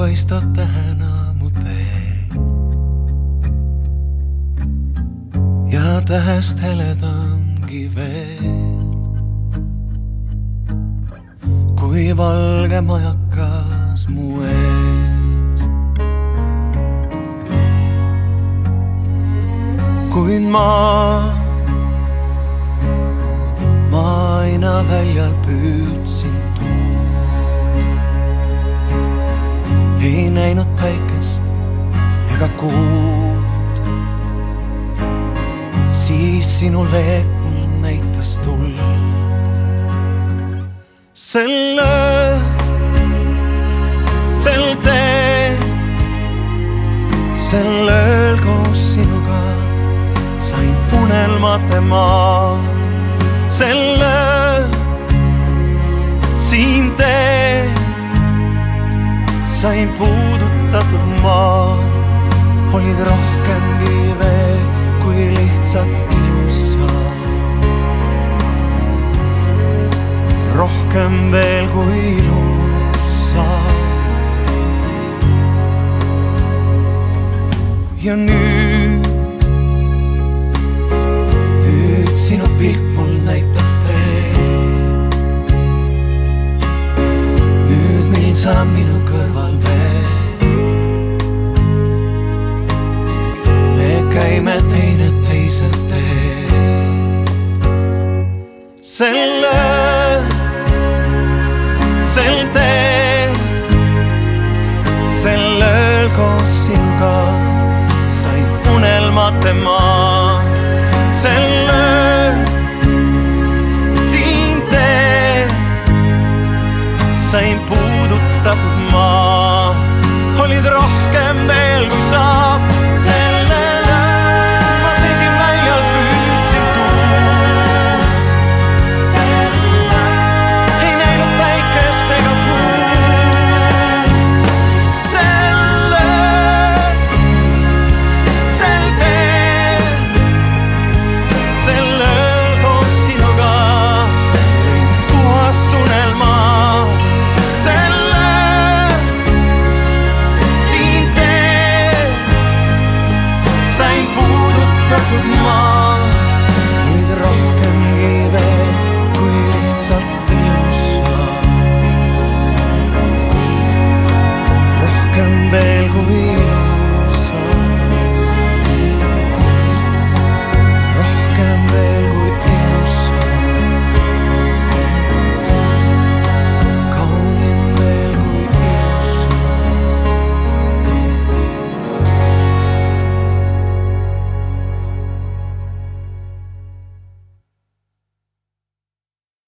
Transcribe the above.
paistad täna mu tee. ja tähest heledamgi veel. kui valge majakas mu ees. kuid ma, ma aina väljal püüdsin näinud päikest ega kuud. siis sinu leek mul näitas tuld. selle, sel teel, sel ööl koos sinuga sain unelmate maa. sel ööl sain puudutatud maa, olid rohkemgi veel kui lihtsalt ilus sa. rohkem veel kui ilus sa. ja nüüd, nüüd sinu pilk mul näitab teed. nüüd, mil sa minu kõrval selle, sel teel, sel ööl koos sinuga sain unelmate maa.